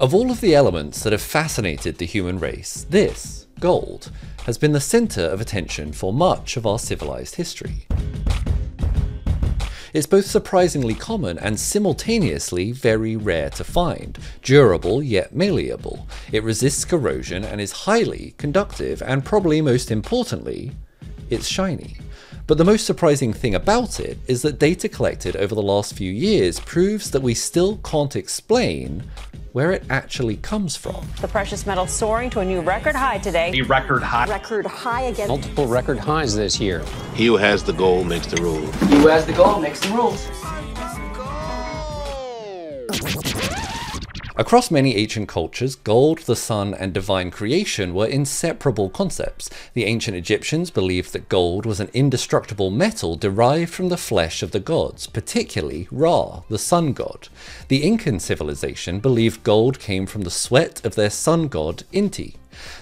Of all of the elements that have fascinated the human race, this, gold, has been the centre of attention for much of our civilized history. It's both surprisingly common and simultaneously very rare to find, durable yet malleable. It resists corrosion and is highly conductive, and probably most importantly, it's shiny. But the most surprising thing about it is that data collected over the last few years proves that we still can't explain where it actually comes from. The precious metal soaring to a new record high today. A record high. Record high again. Multiple record highs this year. He who has the gold makes the rules. He who has the gold makes the rules. Across many ancient cultures, gold, the sun, and divine creation were inseparable concepts. The ancient Egyptians believed that gold was an indestructible metal derived from the flesh of the gods, particularly Ra, the sun god. The Incan civilization believed gold came from the sweat of their sun god, Inti.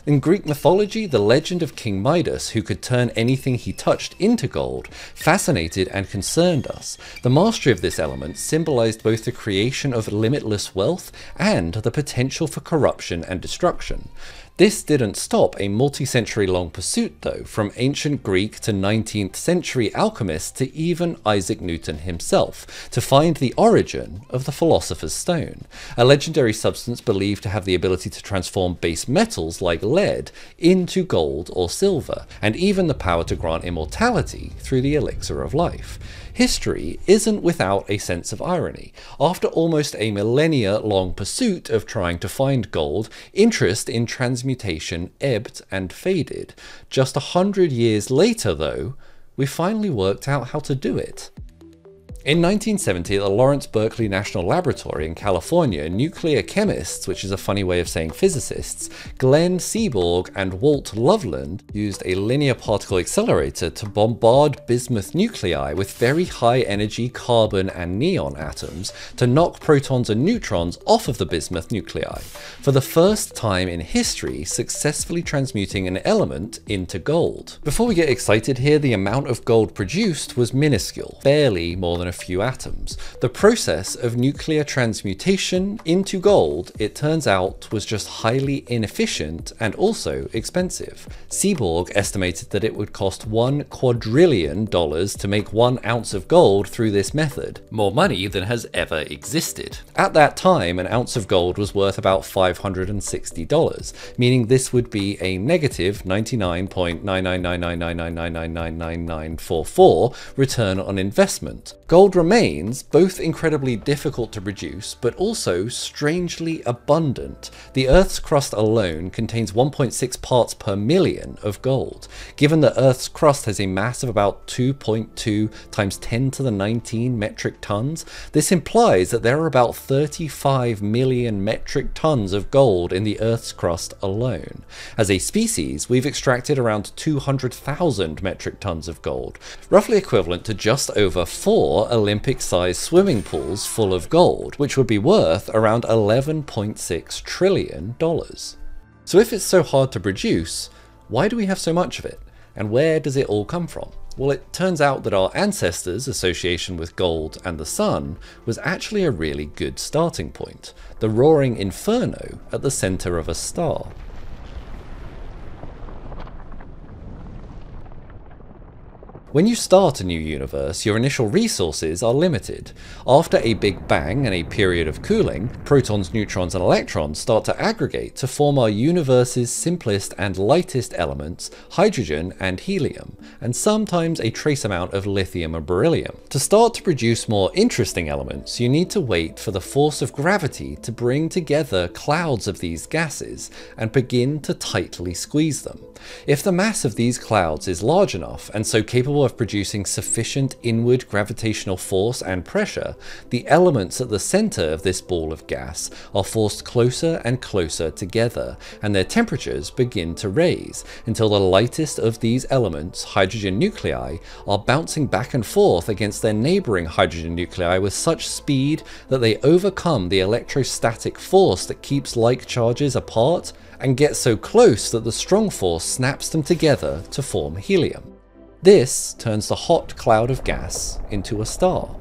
In Greek mythology, the legend of King Midas, who could turn anything he touched into gold, fascinated and concerned us. The mastery of this element symbolized both the creation of limitless wealth and the potential for corruption and destruction. This didn't stop a multi-century long pursuit though, from ancient Greek to 19th century alchemists to even Isaac Newton himself, to find the origin of the Philosopher's Stone, a legendary substance believed to have the ability to transform base metals like lead into gold or silver, and even the power to grant immortality through the elixir of life. History isn't without a sense of irony. After almost a millennia long pursuit of trying to find gold, interest in transmutation ebbed and faded. Just a hundred years later, though, we finally worked out how to do it. In 1970, at the Lawrence Berkeley National Laboratory in California, nuclear chemists, which is a funny way of saying physicists, Glenn Seaborg and Walt Loveland used a linear particle accelerator to bombard bismuth nuclei with very high energy carbon and neon atoms to knock protons and neutrons off of the bismuth nuclei, for the first time in history successfully transmuting an element into gold. Before we get excited here, the amount of gold produced was minuscule, barely more than a few atoms. The process of nuclear transmutation into gold, it turns out, was just highly inefficient and also expensive. Seaborg estimated that it would cost one quadrillion dollars to make one ounce of gold through this method, more money than has ever existed. At that time, an ounce of gold was worth about $560, meaning this would be a negative 99.9999999999944 return on investment. Gold remains both incredibly difficult to produce, but also strangely abundant. The Earth's crust alone contains 1.6 parts per million of gold. Given that Earth's crust has a mass of about 2.2 times 10 to the 19 metric tons, this implies that there are about 35 million metric tons of gold in the Earth's crust alone. As a species, we've extracted around 200,000 metric tons of gold, roughly equivalent to just over four Olympic-sized swimming pools full of gold, which would be worth around $11.6 trillion. So if it's so hard to produce, why do we have so much of it? And where does it all come from? Well, it turns out that our ancestors' association with gold and the sun was actually a really good starting point. The roaring inferno at the center of a star. When you start a new universe, your initial resources are limited. After a big bang and a period of cooling, protons, neutrons, and electrons start to aggregate to form our universe's simplest and lightest elements, hydrogen and helium, and sometimes a trace amount of lithium and beryllium. To start to produce more interesting elements, you need to wait for the force of gravity to bring together clouds of these gases and begin to tightly squeeze them. If the mass of these clouds is large enough and so capable of producing sufficient inward gravitational force and pressure, the elements at the center of this ball of gas are forced closer and closer together, and their temperatures begin to raise until the lightest of these elements, hydrogen nuclei, are bouncing back and forth against their neighboring hydrogen nuclei with such speed that they overcome the electrostatic force that keeps like charges apart and get so close that the strong force snaps them together to form helium. This turns the hot cloud of gas into a star.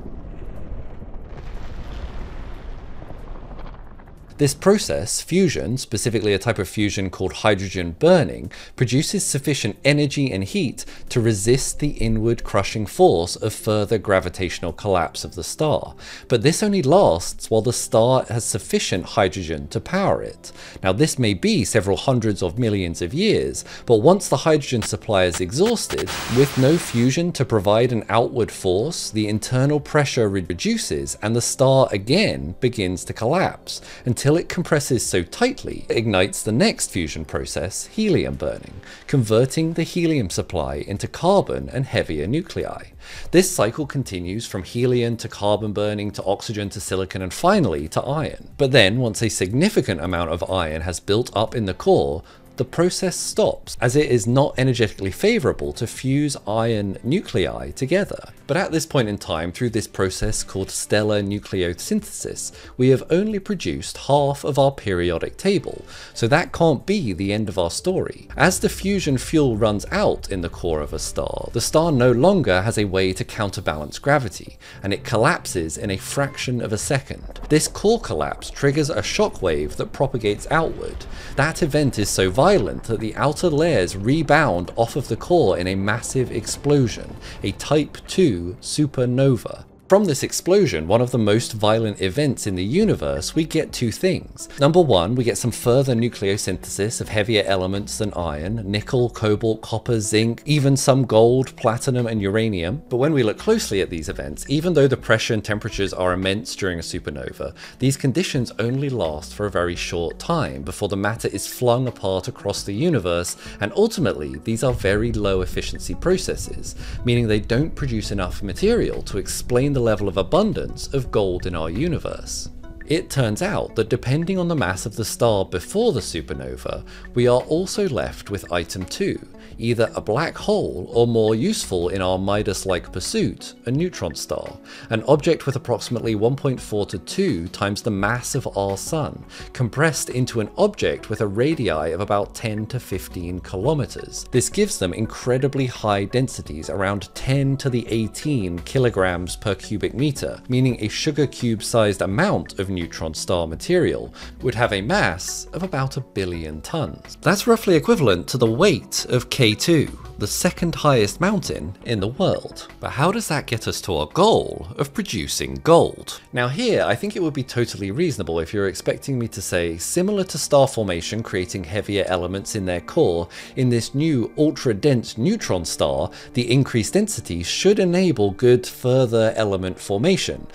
This process, fusion, specifically a type of fusion called hydrogen burning, produces sufficient energy and heat to resist the inward crushing force of further gravitational collapse of the star. But this only lasts while the star has sufficient hydrogen to power it. Now this may be several hundreds of millions of years, but once the hydrogen supply is exhausted, with no fusion to provide an outward force, the internal pressure reduces and the star again begins to collapse until it compresses so tightly it ignites the next fusion process, helium burning, converting the helium supply into carbon and heavier nuclei. This cycle continues from helium to carbon burning to oxygen to silicon and finally to iron. But then, once a significant amount of iron has built up in the core, the process stops, as it is not energetically favourable to fuse iron nuclei together. But at this point in time, through this process called stellar nucleosynthesis, we have only produced half of our periodic table, so that can't be the end of our story. As the fusion fuel runs out in the core of a star, the star no longer has a way to counterbalance gravity, and it collapses in a fraction of a second. This core collapse triggers a shock wave that propagates outward. That event is so violent violent that the outer layers rebound off of the core in a massive explosion, a Type 2 supernova. From this explosion, one of the most violent events in the universe, we get two things. Number one, we get some further nucleosynthesis of heavier elements than iron, nickel, cobalt, copper, zinc, even some gold, platinum, and uranium. But when we look closely at these events, even though the pressure and temperatures are immense during a supernova, these conditions only last for a very short time before the matter is flung apart across the universe, and ultimately, these are very low efficiency processes, meaning they don't produce enough material to explain the level of abundance of gold in our universe. It turns out that depending on the mass of the star before the supernova, we are also left with item 2, either a black hole or more useful in our Midas-like pursuit, a neutron star, an object with approximately 1.4 to 2 times the mass of our sun, compressed into an object with a radii of about 10 to 15 kilometers. This gives them incredibly high densities, around 10 to the 18 kilograms per cubic meter, meaning a sugar cube sized amount of neutron star material would have a mass of about a billion tons. That's roughly equivalent to the weight of K2, the second highest mountain in the world. But how does that get us to our goal of producing gold? Now here, I think it would be totally reasonable if you're expecting me to say, similar to star formation creating heavier elements in their core, in this new ultra-dense neutron star, the increased density should enable good further element formation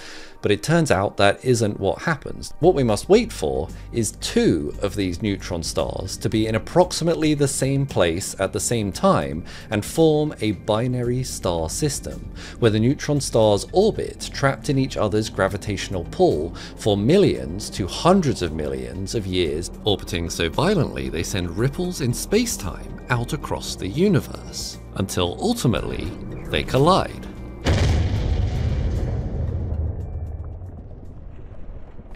but it turns out that isn't what happens. What we must wait for is two of these neutron stars to be in approximately the same place at the same time and form a binary star system, where the neutron stars orbit trapped in each other's gravitational pull for millions to hundreds of millions of years, orbiting so violently they send ripples in space-time out across the universe, until ultimately they collide.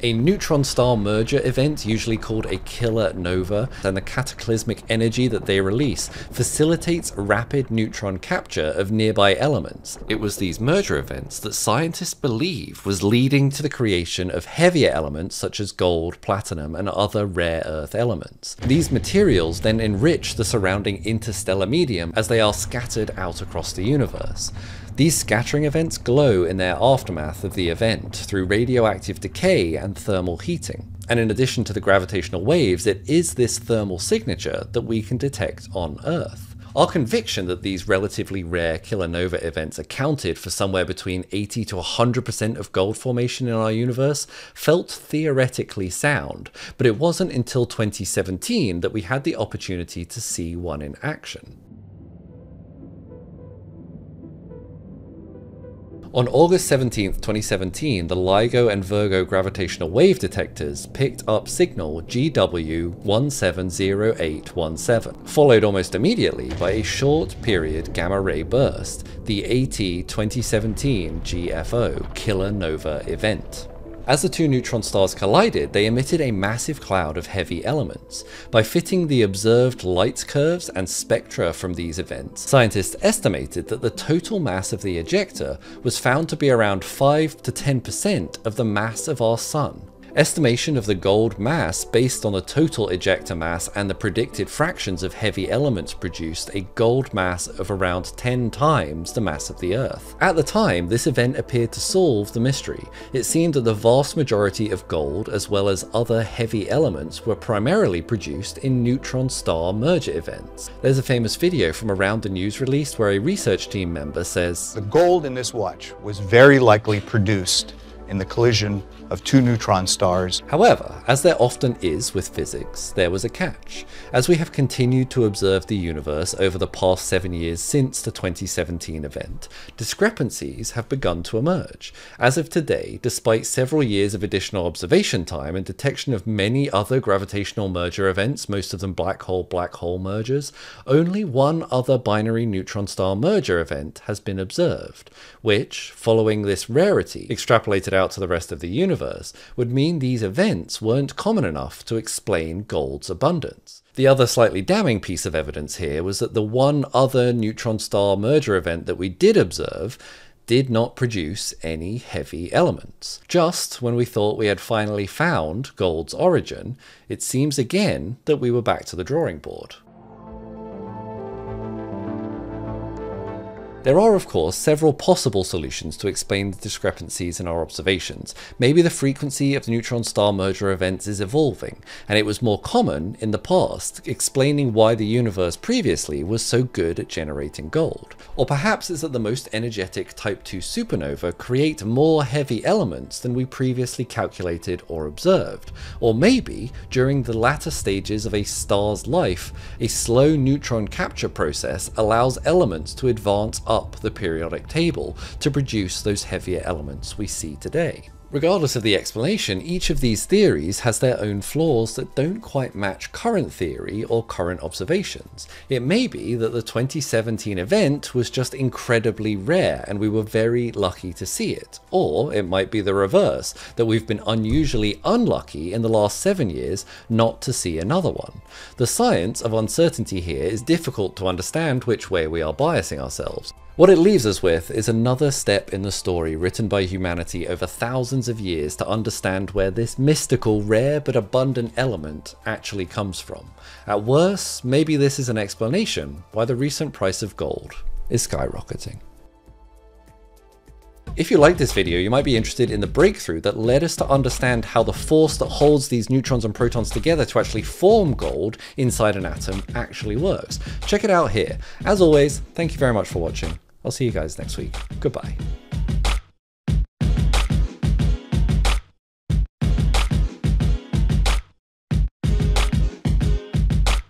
A neutron star merger event, usually called a kilonova, and the cataclysmic energy that they release facilitates rapid neutron capture of nearby elements. It was these merger events that scientists believe was leading to the creation of heavier elements such as gold, platinum, and other rare earth elements. These materials then enrich the surrounding interstellar medium as they are scattered out across the universe. These scattering events glow in their aftermath of the event through radioactive decay and thermal heating. And in addition to the gravitational waves, it is this thermal signature that we can detect on Earth. Our conviction that these relatively rare kilonova events accounted for somewhere between 80 to 100% of gold formation in our universe felt theoretically sound, but it wasn't until 2017 that we had the opportunity to see one in action. On August 17, 2017, the LIGO and Virgo gravitational wave detectors picked up signal GW170817, followed almost immediately by a short period gamma ray burst, the AT 2017 GFO Kilonova event. As the two neutron stars collided, they emitted a massive cloud of heavy elements. By fitting the observed light curves and spectra from these events, scientists estimated that the total mass of the ejecta was found to be around 5 to 10% of the mass of our Sun. Estimation of the gold mass based on the total ejecta mass and the predicted fractions of heavy elements produced a gold mass of around 10 times the mass of the Earth. At the time, this event appeared to solve the mystery. It seemed that the vast majority of gold, as well as other heavy elements, were primarily produced in neutron star merger events. There's a famous video from around the news release where a research team member says, The gold in this watch was very likely produced in the collision of two neutron stars. However, as there often is with physics, there was a catch. As we have continued to observe the universe over the past seven years since the 2017 event, discrepancies have begun to emerge. As of today, despite several years of additional observation time and detection of many other gravitational merger events, most of them black hole black hole mergers, only one other binary neutron star merger event has been observed, which, following this rarity, extrapolated out to the rest of the universe, would mean these events weren't common enough to explain gold's abundance. The other slightly damning piece of evidence here was that the one other neutron star merger event that we did observe did not produce any heavy elements. Just when we thought we had finally found gold's origin, it seems again that we were back to the drawing board. There are, of course, several possible solutions to explain the discrepancies in our observations. Maybe the frequency of the neutron star merger events is evolving, and it was more common in the past, explaining why the universe previously was so good at generating gold. Or perhaps it's that the most energetic Type 2 supernova create more heavy elements than we previously calculated or observed. Or maybe, during the latter stages of a star's life, a slow neutron capture process allows elements to advance up the periodic table to produce those heavier elements we see today. Regardless of the explanation, each of these theories has their own flaws that don't quite match current theory or current observations. It may be that the 2017 event was just incredibly rare and we were very lucky to see it. Or it might be the reverse, that we've been unusually unlucky in the last seven years not to see another one. The science of uncertainty here is difficult to understand which way we are biasing ourselves. What it leaves us with is another step in the story written by humanity over thousands of years to understand where this mystical, rare but abundant element actually comes from. At worst, maybe this is an explanation why the recent price of gold is skyrocketing. If you like this video, you might be interested in the breakthrough that led us to understand how the force that holds these neutrons and protons together to actually form gold inside an atom actually works. Check it out here. As always, thank you very much for watching. I'll see you guys next week. Goodbye.